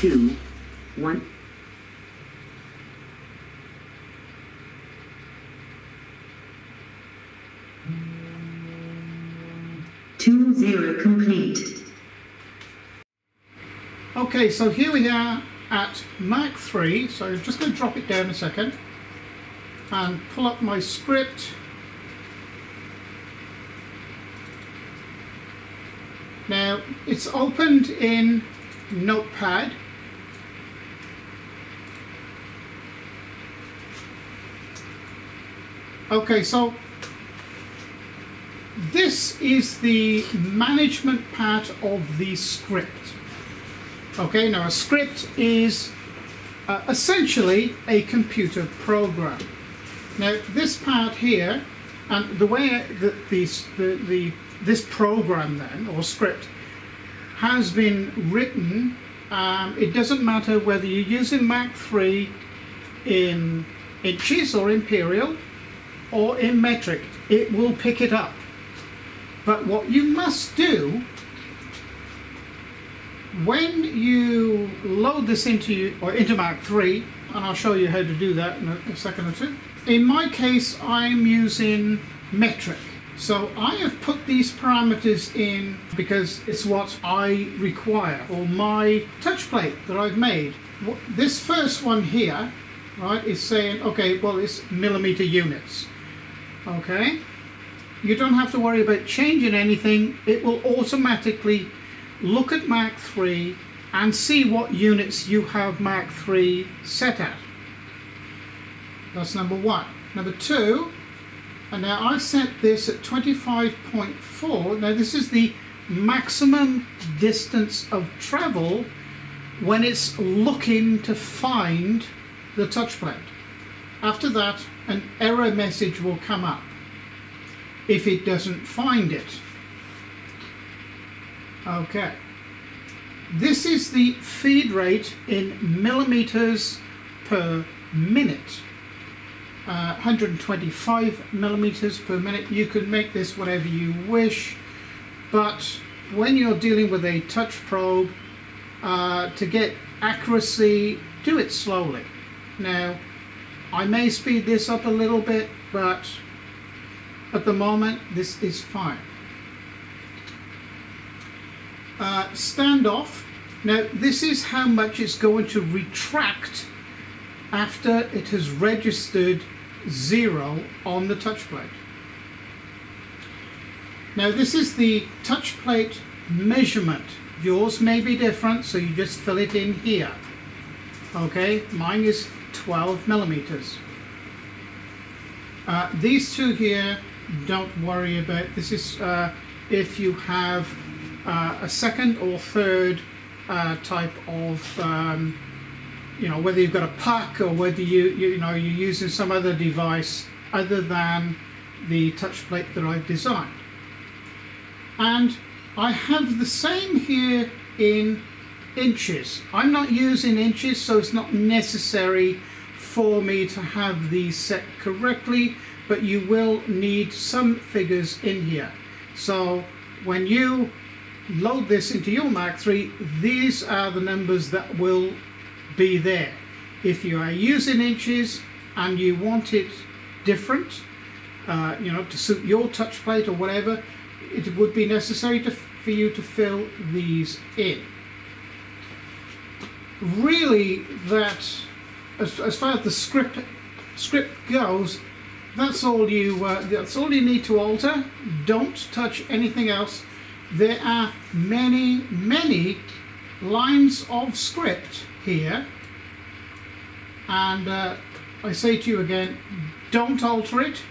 two, one. Two zero complete. Okay, so here we are at Mach 3. So I'm just going to drop it down a second and pull up my script. Now, it's opened in Notepad. Okay, so this is the management part of the script. Okay, now a script is uh, essentially a computer program. Now this part here, and the way that these, the, the, this program then, or script, has been written, um, it doesn't matter whether you're using Mach 3 in inches or imperial, or in metric, it will pick it up. But what you must do when you load this into or into Mach 3, and I'll show you how to do that in a, a second or two. In my case, I'm using metric. So I have put these parameters in because it's what I require, or my touch plate that I've made. This first one here, right, is saying, okay, well, it's millimeter units. Okay? You don't have to worry about changing anything. It will automatically look at Mach 3 and see what units you have Mach 3 set at. That's number one. Number two, and now I've set this at 25.4. Now this is the maximum distance of travel when it's looking to find the touch plate. After that, an error message will come up if it doesn't find it. Okay. This is the feed rate in millimeters per minute. Uh, 125 millimeters per minute. You can make this whatever you wish, but when you're dealing with a touch probe, uh, to get accuracy, do it slowly. Now, I may speed this up a little bit, but at the moment, this is fine. Uh, standoff. Now, this is how much it's going to retract after it has registered zero on the touch plate. Now, this is the touch plate measurement. Yours may be different, so you just fill it in here. Okay, mine is 12 millimeters. Uh, these two here, don't worry about. This is uh, if you have uh, a second or third uh, type of, um, you know, whether you've got a puck or whether you, you, you know, you're using some other device other than the touch plate that I've designed. And I have the same here in inches. I'm not using inches, so it's not necessary for me to have these set correctly, but you will need some figures in here. So when you load this into your Mach 3, these are the numbers that will be there. If you are using inches and you want it different, uh, you know, to suit your touch plate or whatever, it would be necessary to, for you to fill these in. Really, that as, as far as the script script goes, that's all you uh, that's all you need to alter. Don't touch anything else there are many, many lines of script here. And uh, I say to you again, don't alter it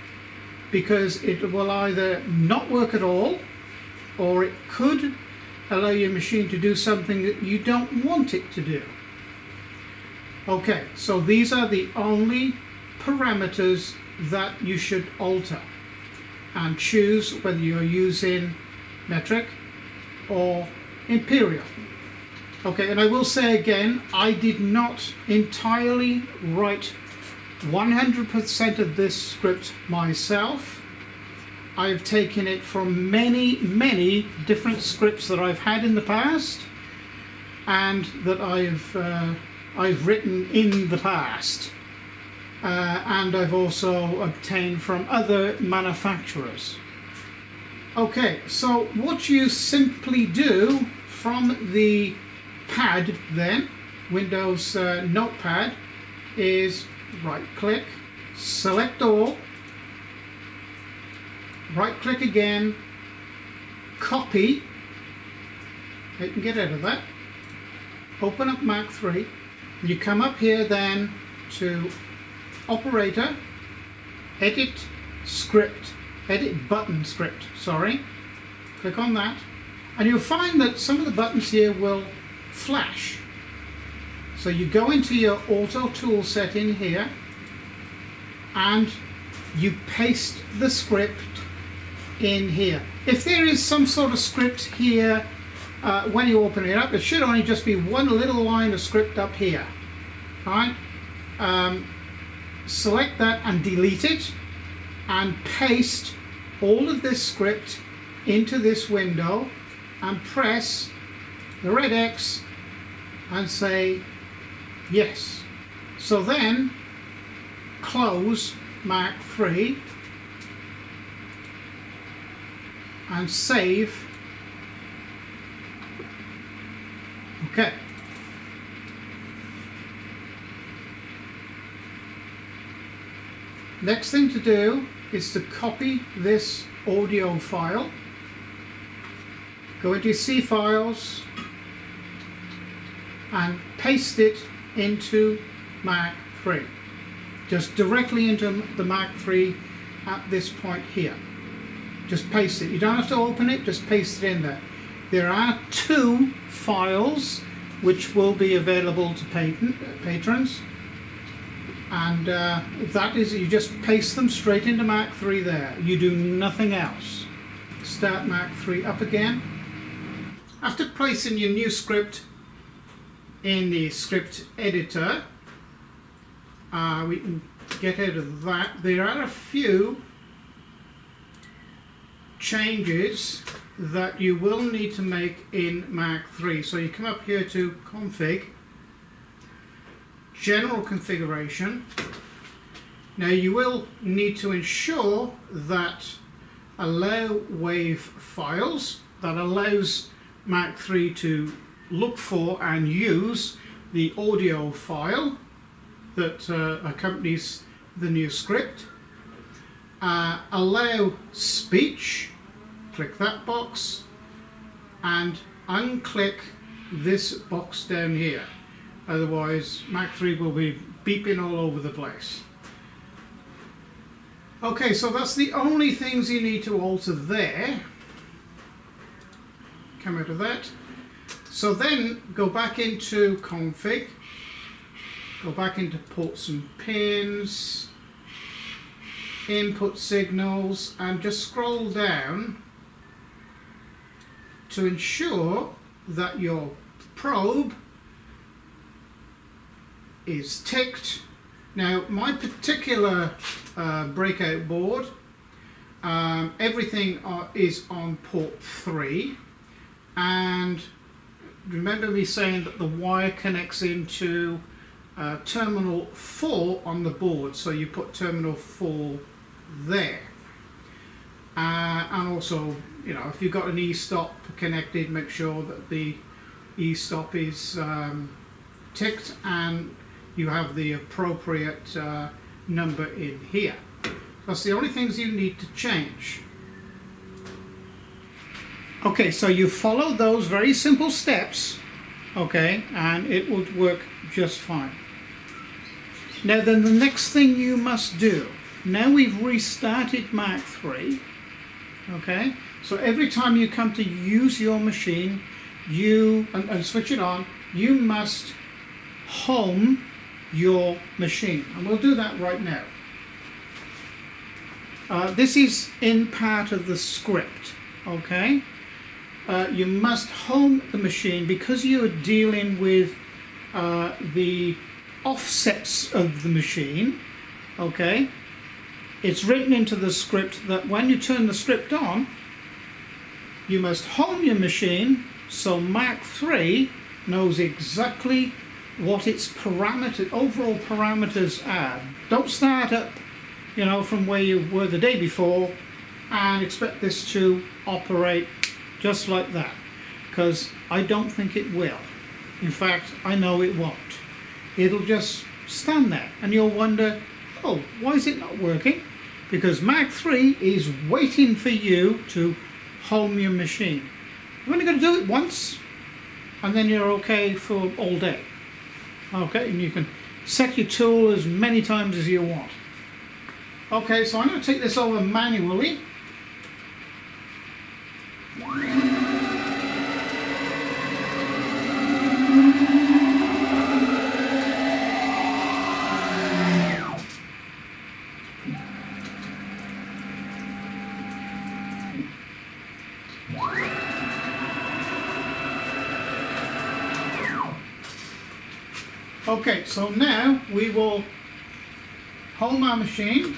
because it will either not work at all or it could allow your machine to do something that you don't want it to do. Okay, so these are the only parameters that you should alter and choose whether you're using metric or imperial. Okay, and I will say again, I did not entirely write 100% of this script myself. I've taken it from many, many different scripts that I've had in the past and that I've uh, I've written in the past, uh, and I've also obtained from other manufacturers. Okay, so what you simply do from the pad then, Windows uh, Notepad, is right click, select all, right click again, copy, you can get out of that, open up Mach 3, you come up here then to operator, edit script, edit button script, sorry, click on that, and you'll find that some of the buttons here will flash. So you go into your auto tool setting here and you paste the script in here. If there is some sort of script here uh, when you open it up, it should only just be one little line of script up here. Right? Um, select that and delete it and paste all of this script into this window and press the red X and say yes. So then close Mach 3 and save. Okay. Next thing to do is to copy this audio file. Go into C files and paste it into Mach 3. Just directly into the Mach 3 at this point here. Just paste it. You don't have to open it, just paste it in there. There are two files which will be available to patrons and uh, that is you just paste them straight into Mach 3 there. You do nothing else. Start Mach 3 up again. After placing your new script in the script editor uh, we can get out of that. There are a few changes that you will need to make in Mach 3 so you come up here to config general configuration. Now you will need to ensure that allow wave files that allows Mach 3 to look for and use the audio file that uh, accompanies the new script. Uh, allow speech, click that box and unclick this box down here. Otherwise, Mach 3 will be beeping all over the place. Okay, so that's the only things you need to alter there. Come out of that. So then go back into config, go back into ports and pins, input signals, and just scroll down to ensure that your probe is ticked. Now my particular uh, breakout board, um, everything are, is on port 3 and remember me saying that the wire connects into uh, terminal 4 on the board. So you put terminal 4 there. Uh, and also you know if you've got an e-stop connected make sure that the e-stop is um, ticked and you have the appropriate uh, number in here. That's the only things you need to change. Okay, so you follow those very simple steps, okay, and it will work just fine. Now then the next thing you must do, now we've restarted Mach 3, okay, so every time you come to use your machine, you, and, and switch it on, you must home your machine. And we'll do that right now. Uh, this is in part of the script, okay? Uh, you must home the machine because you're dealing with uh, the offsets of the machine, okay? It's written into the script that when you turn the script on, you must home your machine so Mach 3 knows exactly what its parameter, overall parameters are. Don't start up, you know, from where you were the day before and expect this to operate just like that because I don't think it will. In fact, I know it won't. It'll just stand there and you'll wonder, oh, why is it not working? Because Mach 3 is waiting for you to home your machine. You're only going to do it once and then you're okay for all day. Okay, and you can set your tool as many times as you want. Okay, so I'm going to take this over manually. So now we will home our machine.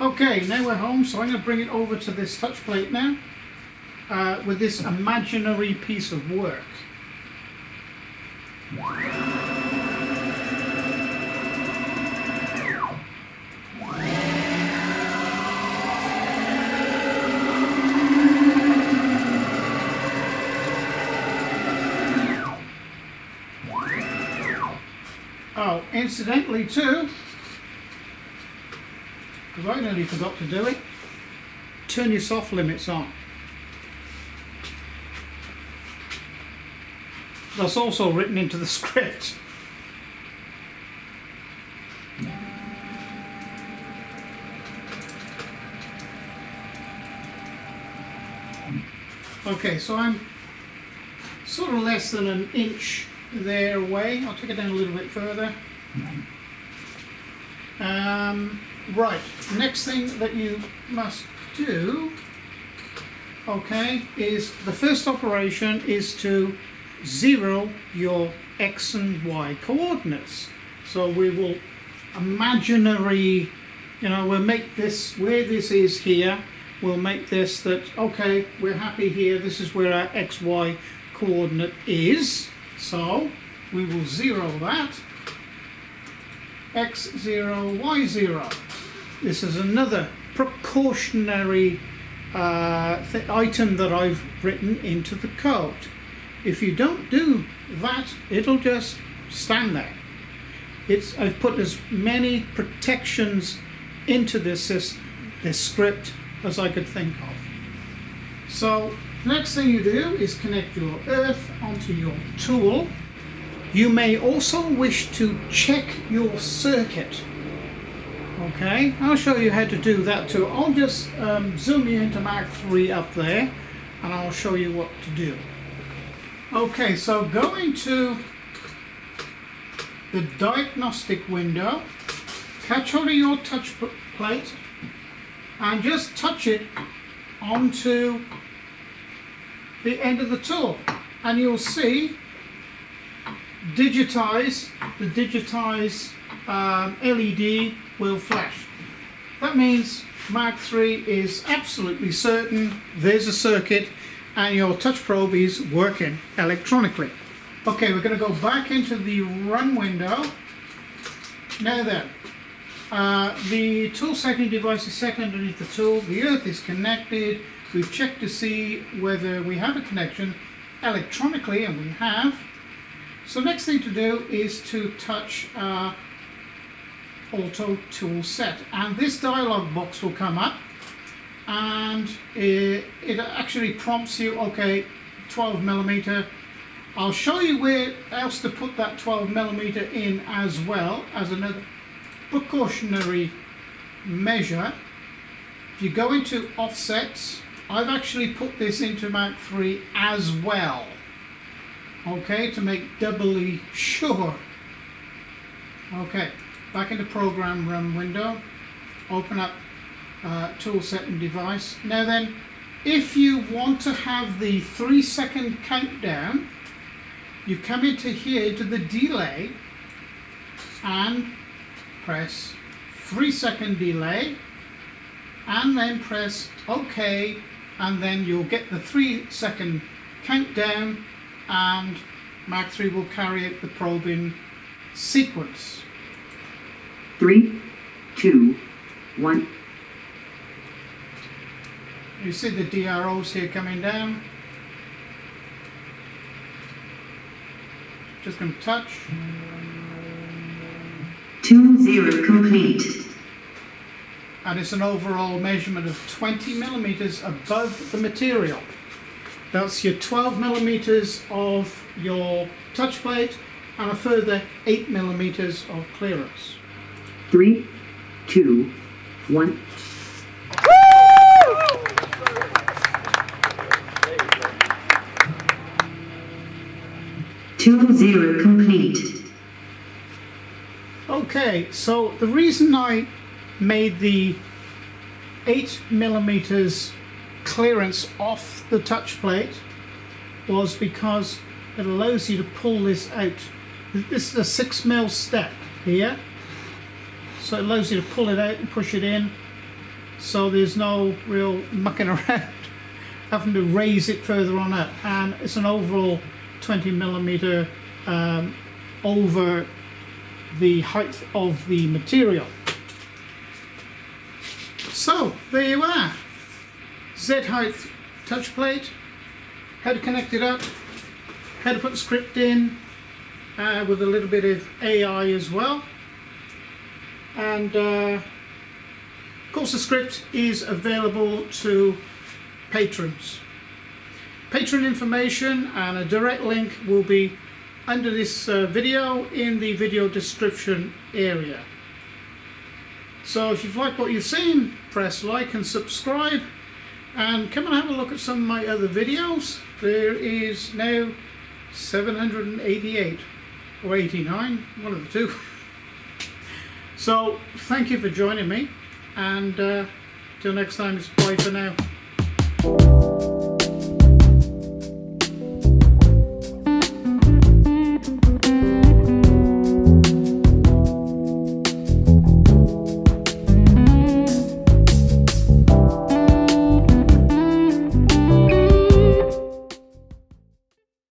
Okay, now we're home, so I'm going to bring it over to this touch plate now uh, with this imaginary piece of work. Oh, incidentally too, because I nearly forgot to do it, turn your soft limits on. That's also written into the script. Okay, so I'm sort of less than an inch there away. I'll take it down a little bit further. Um, right, next thing that you must do, okay, is the first operation is to zero your x and y coordinates. So we will imaginary, you know, we'll make this, where this is here, we'll make this that, okay, we're happy here, this is where our xy coordinate is. So we will zero that. x0, y0. This is another precautionary uh, item that I've written into the code. If you don't do that, it'll just stand there. It's, I've put as many protections into this, this, this script as I could think of. So next thing you do is connect your earth onto your tool. You may also wish to check your circuit. Okay, I'll show you how to do that too. I'll just um, zoom you into Mach 3 up there and I'll show you what to do. Okay, so going to the diagnostic window, catch hold of your touch plate and just touch it onto the end of the tool and you'll see digitize, the digitize um, LED will flash. That means Mach 3 is absolutely certain there's a circuit and your touch probe is working electronically. Okay, we're going to go back into the run window. Now then, uh, the tool setting device is set underneath the tool. The earth is connected. We've checked to see whether we have a connection electronically, and we have. So next thing to do is to touch uh, Auto Tool Set. And this dialog box will come up and it, it actually prompts you, okay, 12 millimeter. I'll show you where else to put that 12 millimeter in as well as another precautionary measure. If you go into offsets, I've actually put this into Mach 3 as well. Okay, to make doubly sure. Okay, back in the program run window, open up uh, tool setting device. Now then, if you want to have the three second countdown, you come into here to the delay and press three second delay and then press OK and then you'll get the three second countdown and Mach 3 will carry out the probing sequence. Three, two, one. You see the DROs here coming down. Just going to touch. Two zero complete. And it's an overall measurement of 20 millimeters above the material. That's your 12 millimeters of your touch plate and a further 8 millimeters of clearance. Three, two, one. Two zero complete. Okay, so the reason I made the 8 millimeters clearance off the touch plate was because it allows you to pull this out. This is a 6 mil step here, so it allows you to pull it out and push it in so there's no real mucking around having to raise it further on up and it's an overall 20 millimeter um, over the height of the material. So there you are. Z height touch plate, how to connect it up, how to put the script in uh, with a little bit of AI as well. And uh, of course the script is available to patrons. Patron information and a direct link will be under this uh, video in the video description area. So if you've liked what you've seen, press like and subscribe and come and have a look at some of my other videos. There is now 788 or 89, one of the two. So thank you for joining me and uh, till next time, it's bye for now.